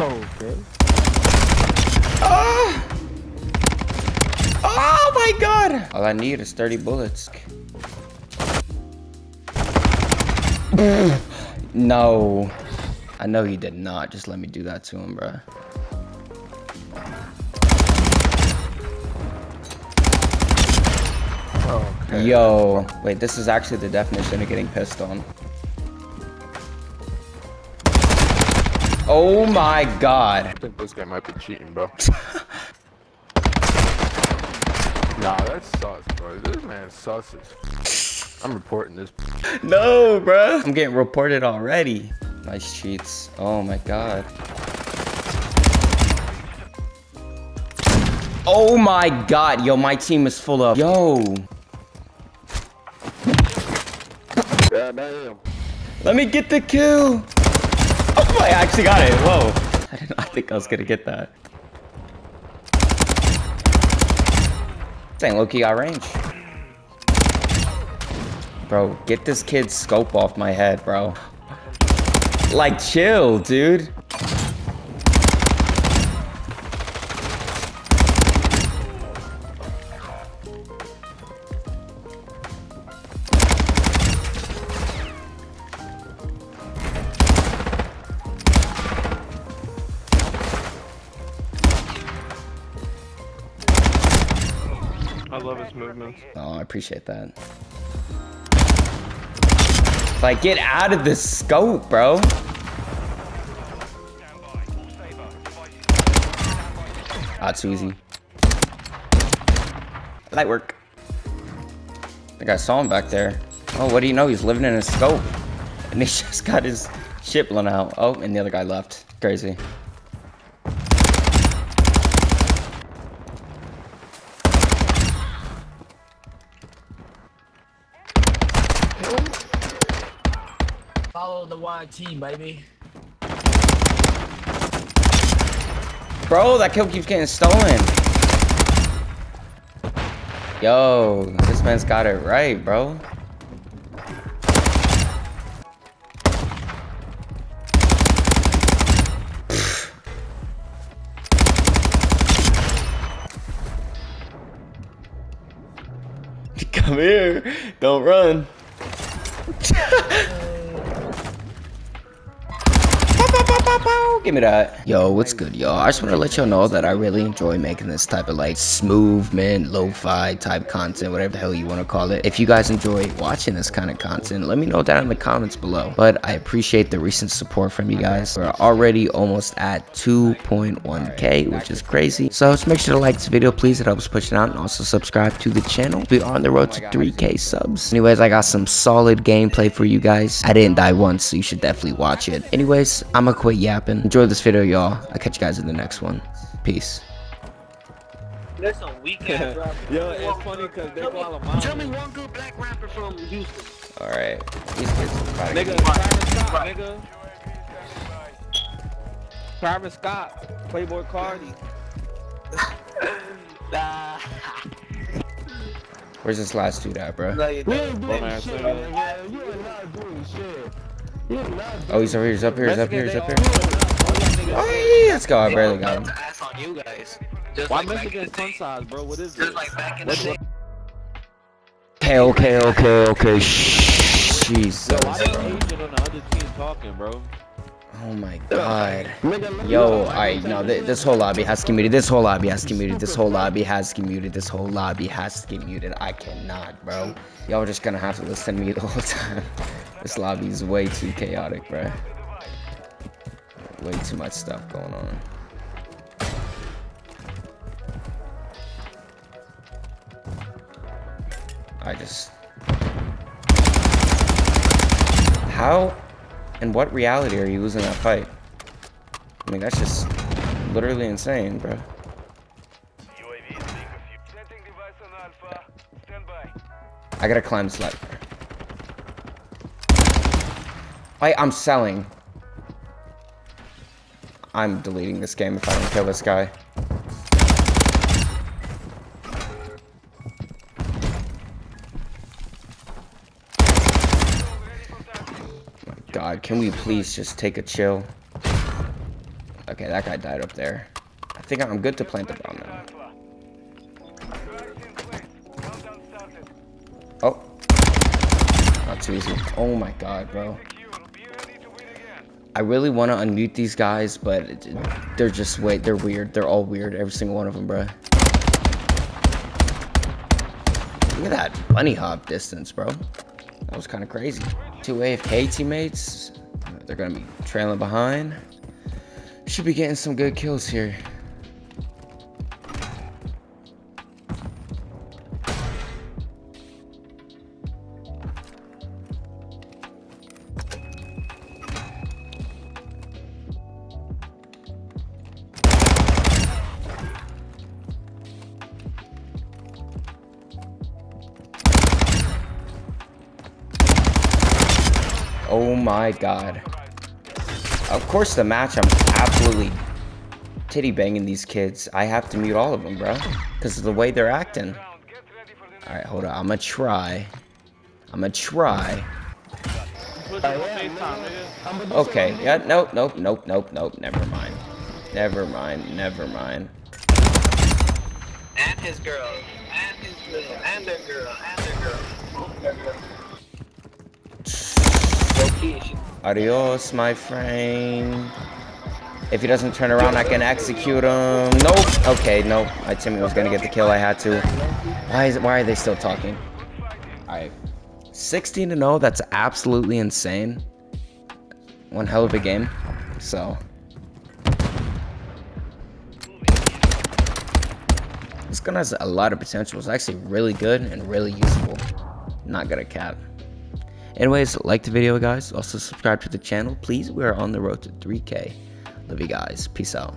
Okay. Oh! oh my god! All I need is 30 bullets. no. I know he did not just let me do that to him, bro. Okay. Yo, wait, this is actually the definition of getting pissed on. Oh my god. I think this guy might be cheating, bro. nah, that's sus, bro. This man sus I'm reporting this. No, bro. I'm getting reported already. Nice cheats. Oh my god. Oh my god. Yo, my team is full of. Yo. Yeah, damn. Let me get the kill. I actually got it. Whoa. I did not think I was gonna get that. Dang, Loki got range. Bro, get this kid's scope off my head, bro. Like, chill, dude. I love his movements. Oh, I appreciate that. Like, get out of this scope, bro. Ah, too easy. Light work. I think I saw him back there. Oh, what do you know? He's living in a scope. And he just got his shit blown out. Oh, and the other guy left. Crazy. Follow the YT, baby. Bro, that kill keeps getting stolen. Yo, this man's got it right, bro. Come here. Don't run. Give me that. Yo, what's good, y'all? I just want to let y'all know that I really enjoy making this type of like smooth, mint, lo-fi type content, whatever the hell you want to call it. If you guys enjoy watching this kind of content, let me know down in the comments below. But I appreciate the recent support from you guys. We're already almost at 2.1k, which is crazy. So just make sure to like this video, please. It helps push it out, and also subscribe to the channel. We are on the road to 3k subs. Anyways, I got some solid gameplay for you guys. I didn't die once, so you should definitely watch it. Anyways, I'ma quit yapping. Enjoy this video, y'all. I'll catch you guys in the next one. Peace. There's some weak ass rappers. Yo, it's funny because they call him me, tell me one good black rapper from Houston. Alright. These kids are probably Nigga, gonna- Travis Scott, Right. nigga. Travis Scott, Playboi Carti. Nah. Where's this last dude at, bro? No, you We don't. ain't doing man, shit, man. You are not doing shit. Oh, he's over here. He's up here. He's up here. He's up here. Oh, yeah, let's go. I barely got him. Ass on you guys. Just Why like back in Michigan the fun size, bro? What is Just this? like back in the day. Okay, okay, okay, okay. Shh. Jesus, Yo, why bro. they Asian on the other team talking, bro? Oh my god. Yo, know. alright, no, th this whole lobby has to get muted. This whole lobby has to get muted. This whole lobby has to get muted. This whole lobby has to get muted. I cannot, bro. Y'all just gonna have to listen to me the whole time. This lobby is way too chaotic, bro. Way too much stuff going on. I just. How in what reality are you losing that fight? I mean, that's just literally insane, bro. I gotta climb this ladder. I, I'm selling. I'm deleting this game if I don't kill this guy. Can we please just take a chill? Okay. That guy died up there. I think I'm good to plant the bomb now. Oh. Not too easy. Oh my god, bro. I really want to unmute these guys, but they're just wait. They're weird. They're all weird. Every single one of them, bro. Look at that bunny hop distance, bro. That was kind of crazy. Two AFK teammates. They're gonna be trailing behind. Should be getting some good kills here. Oh my god. Of course, the match, I'm absolutely titty banging these kids. I have to mute all of them, bro. Because of the way they're acting. Alright, hold on. I'm gonna try. I'm gonna try. Okay, yeah, nope, nope, nope, nope, nope. Never mind. Never mind, never mind. And his girl. And his girl. And their girl. And their girl. Adios, my friend. If he doesn't turn around, I can execute him. Nope. Okay, nope. My teammate was gonna get the kill. I had to. Why is? Why are they still talking? All right. 16 to 0. That's absolutely insane. One hell of a game. So. This gun has a lot of potential. It's actually really good and really useful. Not gonna cap. Anyways, like the video, guys. Also, subscribe to the channel, please. We are on the road to 3K. Love you guys. Peace out.